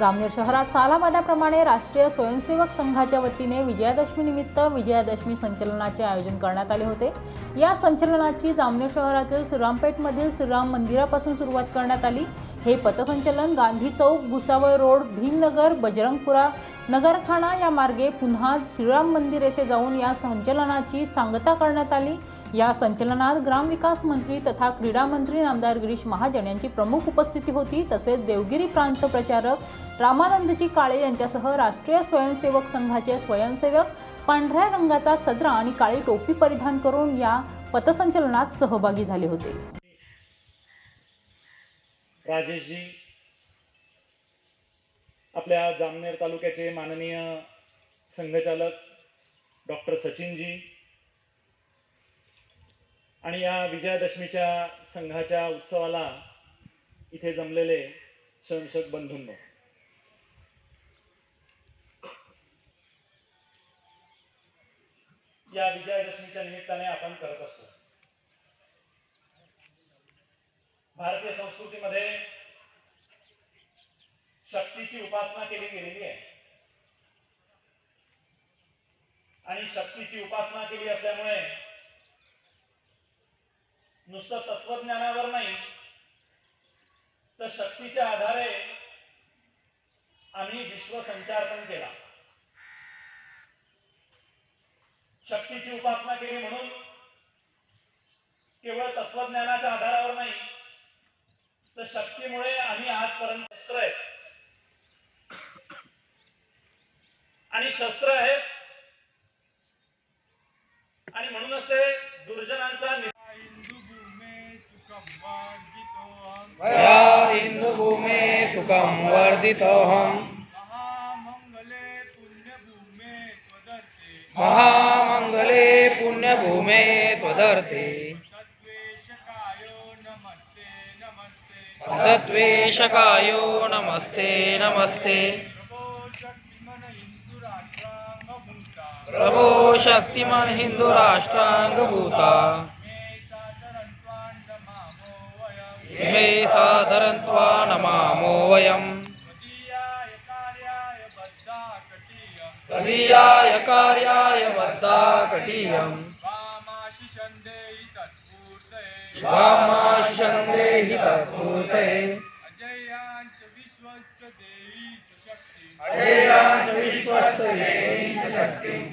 जामनेर शहरात सालाबादाप्रमाणे राष्ट्रीय स्वयंसेवक संघाच्या वतीने विजयादशमी निमित्त विजयादशमी संचलनाचे आयोजन करण्यात आले होते. या संचलनाची जामनेर शहरातील श्रीरामपेठमधील श्रीराम मंदिरापासून सुरुवात करण्यात आली. हे पथसंचलन गांधी चौक भुसावळ रोड भीमनगर बजरंगपुरा नगरखाना या मार्गे पुन्हा श्रीराम मंदिर येथे जाऊन या संचलनाची सांगता करण्यात आली. या संचलनात ग्रामविकास मंत्री तथा क्रीडा मंत्री नामदार गिरीश महाजन यांची प्रमुख उपस्थिती होती. तसेच देवगिरी प्रांत प्रचारक रामानंदजी काळे यांच्यासह राष्ट्रीय स्वयंसेवक संघाचे स्वयंसेवक पांढऱ्या रंगाचा सदरा आणि काळी टोपी परिधान करून या पथसंचलनात सहभागी झाले होते. राजेशजी आपल्या जामनेर तालुक्याचे माननीय संघचालक डॉक्टर सचिनजी आणि या विजयादशमीच्या संघाच्या उत्सवाला इथे जमलेले स्वयंसेवक बंधूंनो या विजयादशमीच्या निमित्ताने आपण करत असतो. भारतीय संस्कृतीमध्ये शक्तीची उपासना केली गेलेली आहे. आणि शक्तीची उपासना केली असल्यामुळे नुसतं तत्वज्ञानावर नाही तर शक्तीच्या आधारे आम्ही विश्वसंचार पण केला. शक्तीची उपासना केली म्हणून केवळ तत्वज्ञानाच्या आधारावर नाही तर शक्तीमुळे आम्ही आजपर्यंत शस्त्र आहेत. आणि शस्त्र आहेत. आणि म्हणूनच ते दुर्जनांचा नि- मया हिन्दुभूमे सुखं वर्धितोऽहम्। महामङ्गले मे त्वदर्थे। तत्त्वेशकायो नमस्ते नमस्ते। प्रभो शक्तिमन् हिन्दुराष्ट्राङ्गभूता इमे सादरन्त्वा नमामो वयम्। तदीयाय कार्याय बद्धा कटीयम् स्वामाशिषन्देहि तत्पूर्ते अजयाञ्च विश्वस्य विश्वेश शक्तिम्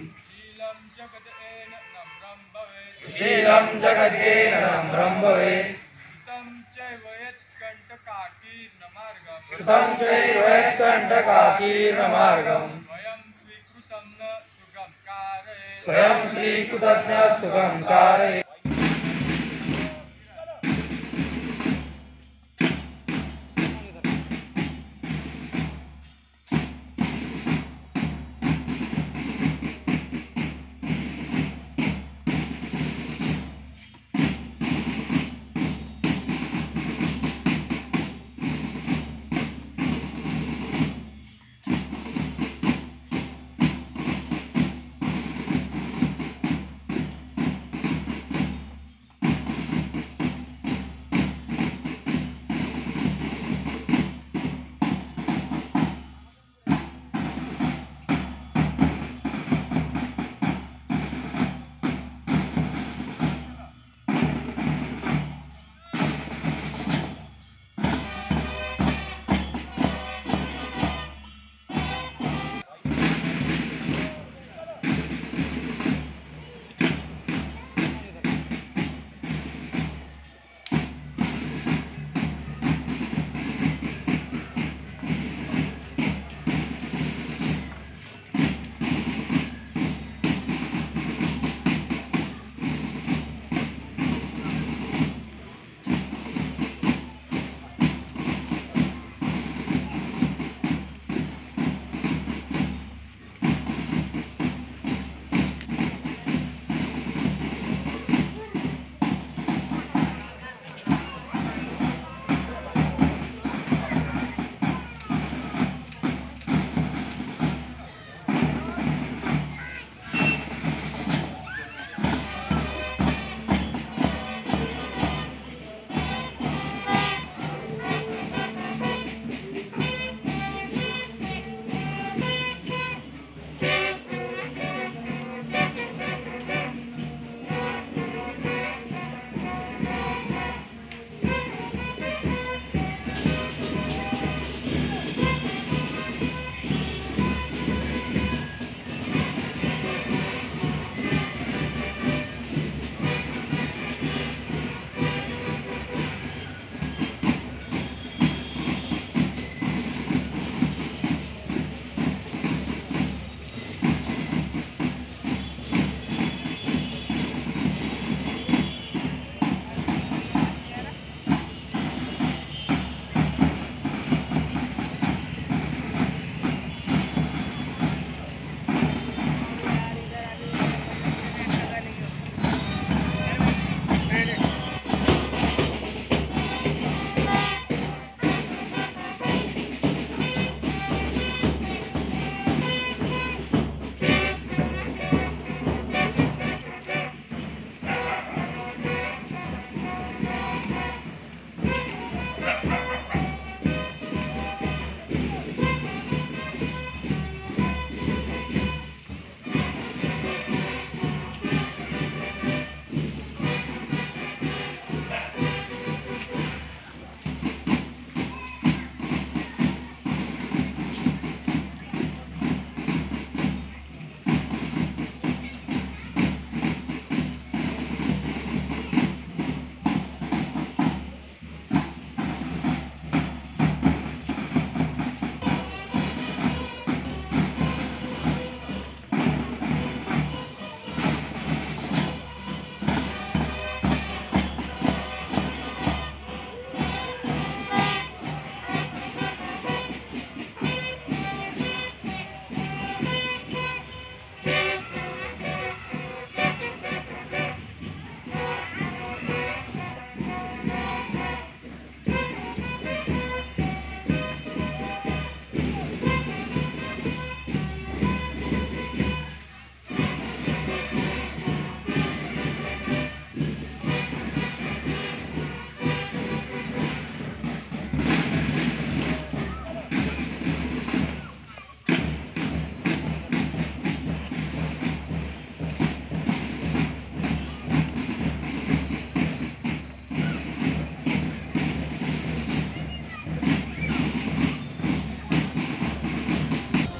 शीलं जगद्येन नम्रं भवेत् सुतं चैव यत्कण्टकाकीर्णमार्गम्। स्वयं श्रीकृतज्ञः कारये